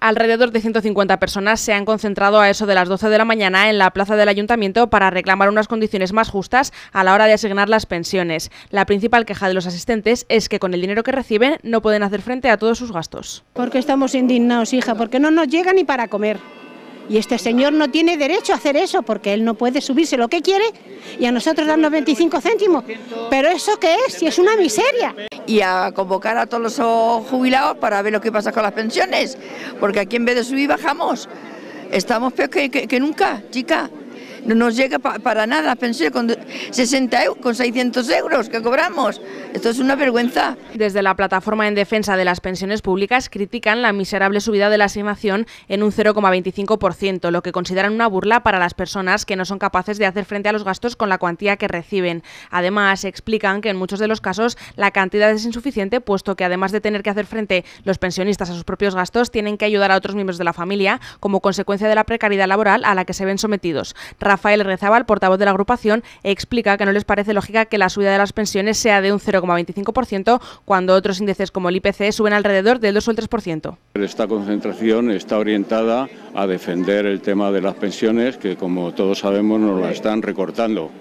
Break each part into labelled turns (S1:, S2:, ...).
S1: Alrededor de 150 personas se han concentrado a eso de las 12 de la mañana en la plaza del ayuntamiento para reclamar unas condiciones más justas a la hora de asignar las pensiones. La principal queja de los asistentes es que con el dinero que reciben no pueden hacer frente a todos sus gastos.
S2: Porque estamos indignados, hija, porque no nos llega ni para comer. Y este señor no tiene derecho a hacer eso porque él no puede subirse lo que quiere y a nosotros darnos 25 céntimos. Pero ¿eso qué es? Si es una miseria
S3: y a convocar a todos los jubilados para ver lo que pasa con las pensiones, porque aquí en vez de subir bajamos. Estamos peor que, que nunca, chica no nos llega para nada la pensión con 60 euros, con 600 euros que cobramos. Esto es una vergüenza.
S1: Desde la plataforma en defensa de las pensiones públicas critican la miserable subida de la asignación en un 0,25%, lo que consideran una burla para las personas que no son capaces de hacer frente a los gastos con la cuantía que reciben. Además, explican que en muchos de los casos la cantidad es insuficiente, puesto que además de tener que hacer frente los pensionistas a sus propios gastos, tienen que ayudar a otros miembros de la familia como consecuencia de la precariedad laboral a la que se ven sometidos. Rafael Rezabal, portavoz de la agrupación, explica que no les parece lógica que la subida de las pensiones sea de un 0,25% cuando otros índices como el IPC suben alrededor del 2 o el 3%.
S4: Esta concentración está orientada a defender el tema de las pensiones que, como todos sabemos, nos la están recortando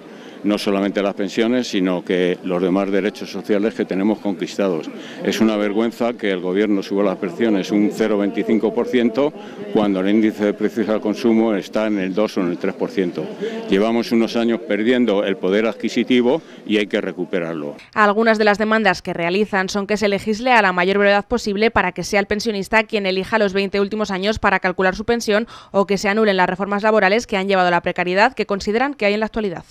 S4: no solamente las pensiones, sino que los demás derechos sociales que tenemos conquistados. Es una vergüenza que el Gobierno suba las pensiones un 0,25% cuando el índice de precios al consumo está en el 2 o en el 3%. Llevamos unos años perdiendo el poder adquisitivo y hay que recuperarlo.
S1: Algunas de las demandas que realizan son que se legisle a la mayor brevedad posible para que sea el pensionista quien elija los 20 últimos años para calcular su pensión o que se anulen las reformas laborales que han llevado a la precariedad que consideran que hay en la actualidad.